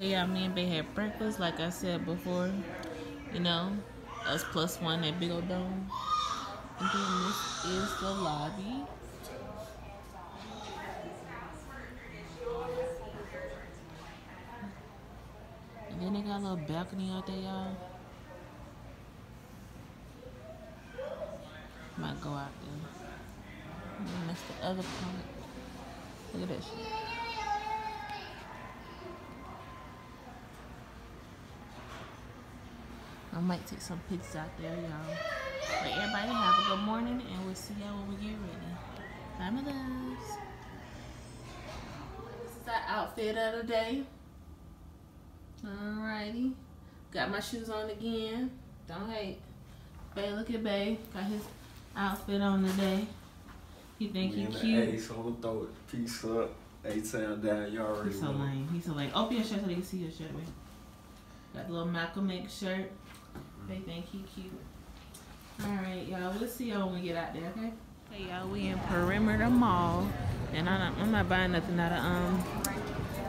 Yeah, me and Bay had breakfast, like I said before. You know, us plus one, at big old dome. And then this is the lobby. And then they got a little balcony out there, y'all. Might go out there. And that's the other part. Look at shit. I might take some pics out there, y'all. But everybody have a good morning, and we'll see y'all when we get ready. Bye, my loves. This is our outfit of the day. Alrighty. Got my shoes on again. Don't hate. Bay, look at Bay. Got his outfit on today. He think he cute. Ace on the throat. Peace up. A town down. You already He's so lame. He's so lame. Open your shirt so they can see your shirt, man. Got the little Malcolm X shirt. They think he cute. Alright, y'all. We'll see y'all when we get out there, okay? Hey, y'all. We in Perimeter Mall. And I'm not, I'm not buying nothing out of, um,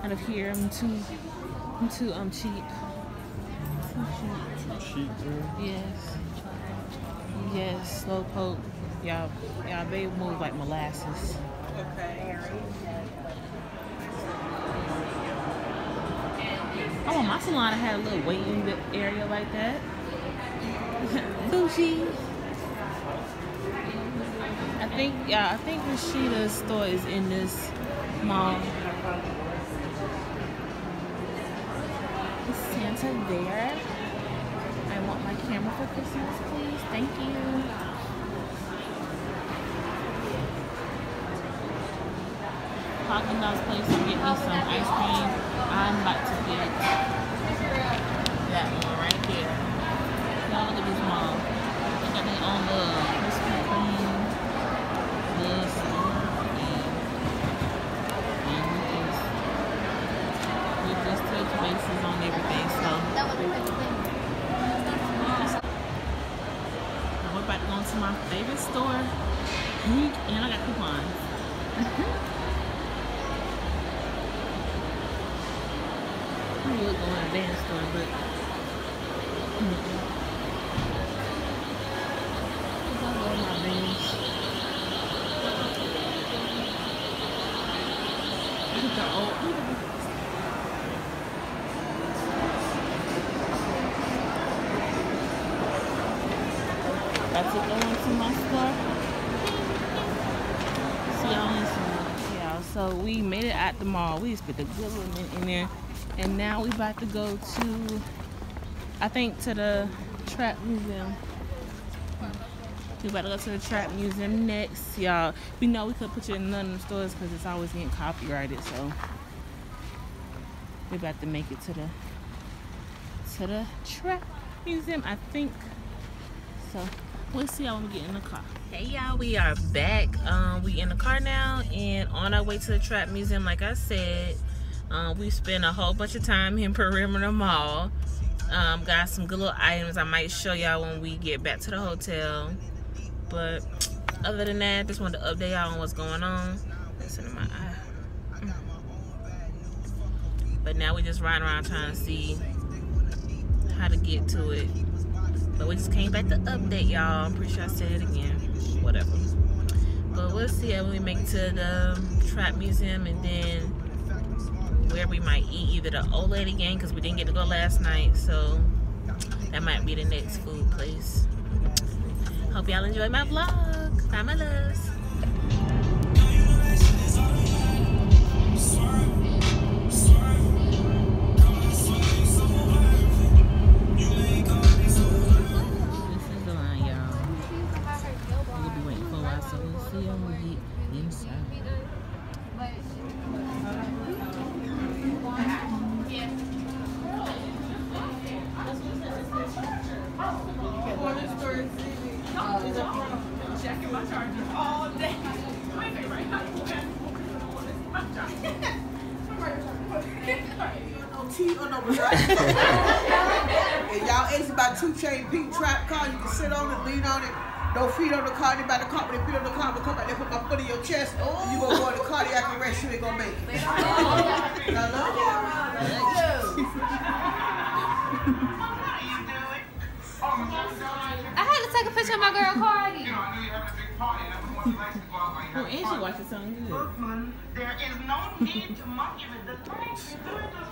out of here. I'm too, I'm too, um, cheap. Too cheap. Cheap, girl. Yes. Yes, slow poke. Y'all, y'all, they move like molasses. Okay. Oh, my salon had a little waiting bit area like that. Bougie. I think, yeah, I think Rashida's store is in this mall. Is Santa there? I want my camera for Christmas, please. Thank you. Haagen place to get me some ice cream. I'm about to get that one right there. Look at this mall. Got their own little Krispy Kreme, this, and, and we just, we just touch bases on everything. So we're about to go into my favorite store. And I got coupons. We would go in a dance store, but Look at the old. Look at the, About to my store. See y'all in some. Yeah, so we made it at the mall. We spent a good little minute in there. And now we about to go to, I think to the Trap Museum. We about to go to the Trap Museum next, y'all. We know we could put you in none of the stores because it's always getting copyrighted, so we about to make it to the to the Trap Museum, I think. So we'll see y'all when we get in the car. Hey y'all, we are back. Um, we in the car now and on our way to the Trap Museum, like I said. Um, we spent a whole bunch of time in Perimeter Mall. Um, got some good little items I might show y'all when we get back to the hotel. But other than that, just wanted to update y'all on what's going on. Listen to my eye. But now we just riding around trying to see how to get to it. But we just came back to update y'all. I'm pretty sure I said it again. Whatever. But we'll see how we make to the um, Trap Museum and then where we might eat either the old lady gang because we didn't get to go last night so that might be the next food place hope y'all enjoy my vlog. Bye my loves T on the And y'all ask about 2 Chainz pink trap car, you can sit on it, lean on it. No feet on the car, they about to come, they feet on the car, but come back, they put my foot in your chest, and you gonna go in the cardiac arrest, you ain't gonna make it. I my girl Cardi. You know, I know you're having a big party, and everyone likes to go out while you're Oh, and a she party. watches something good. Bookman, there is no need to monkey with the lights. You're doing just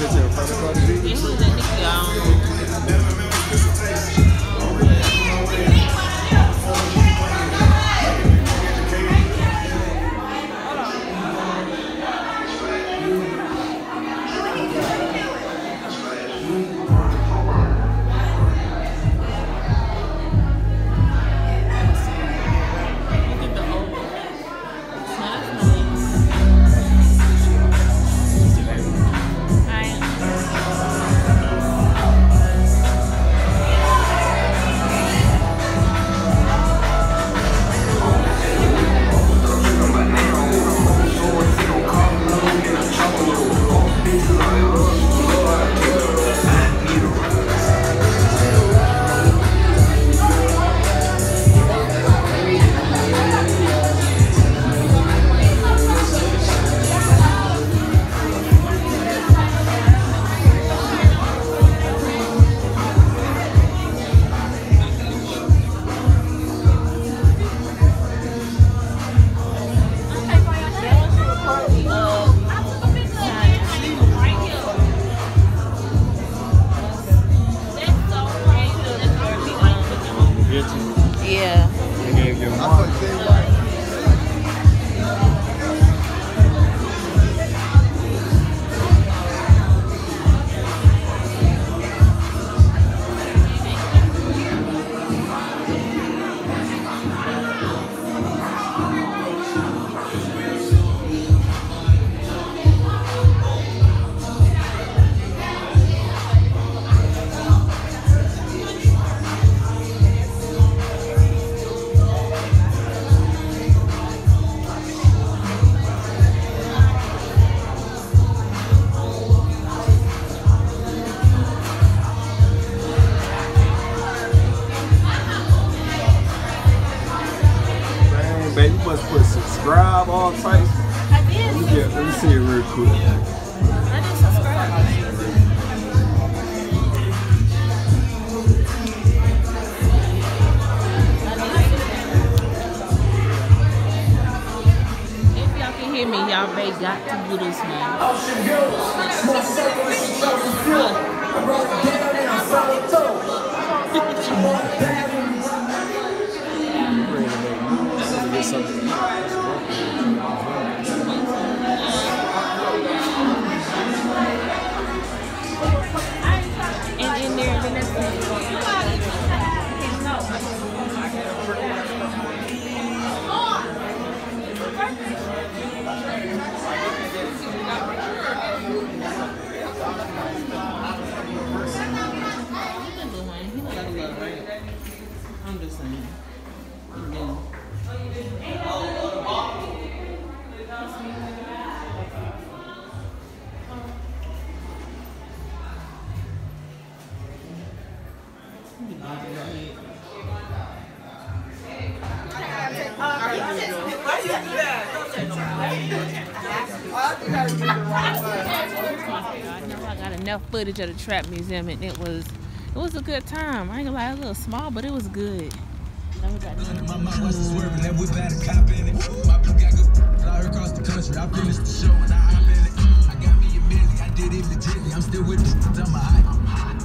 Or the picture in front can hear me, y'all may got to do this man. Ready to make- let me get something. And I got enough footage of the trap museum, and it was it was a good time. I ain't gonna lie, a little small, but it was good. We My mind was swerving, whip had a cop in it. My book got good across the country. I finished the show and I hop in it. I got me a I did it legitly. I'm still with I'm hot.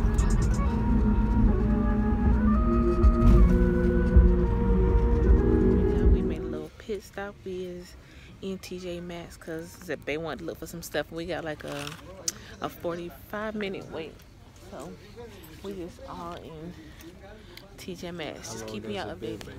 Pit stop. Is in TJ Maxx because they wanted to look for some stuff. We got like a a 45 minute wait. So we just all in TJ Maxx. Just keep me out updated.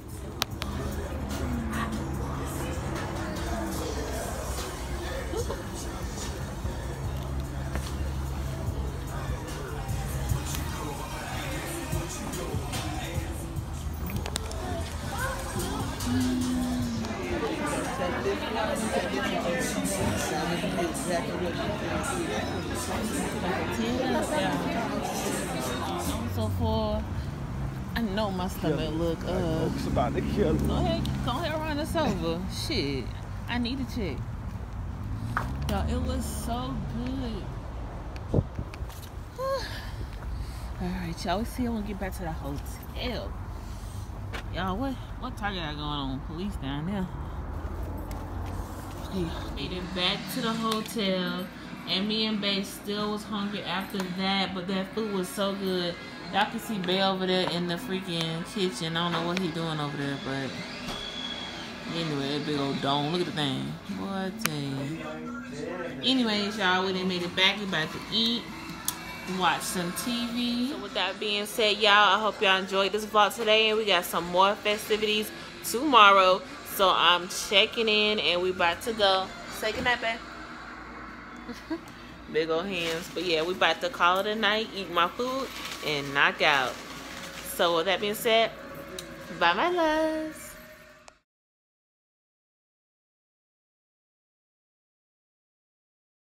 So for I know my stomach look uh It's about to kill me. Go ahead, go ahead, run us over. Shit, I need to check. Y'all, it was so good. All right, y'all. We see when we get back to the hotel. Y'all, what what target got going on? Police down there. Made it back to the hotel, and me and Bay still was hungry after that. But that food was so good. Y'all can see Bay over there in the freaking kitchen. I don't know what he doing over there, but anyway, that big old dome. Look at the thing. Tell you. Anyways, y'all, we didn't made it back. We about to eat, watch some TV. So with that being said, y'all, I hope y'all enjoyed this vlog today, and we got some more festivities tomorrow. So I'm checking in, and we about to go. Say goodnight, babe. Big old hands. But yeah, we about to call it a night, eat my food, and knock out. So with that being said, bye my loves.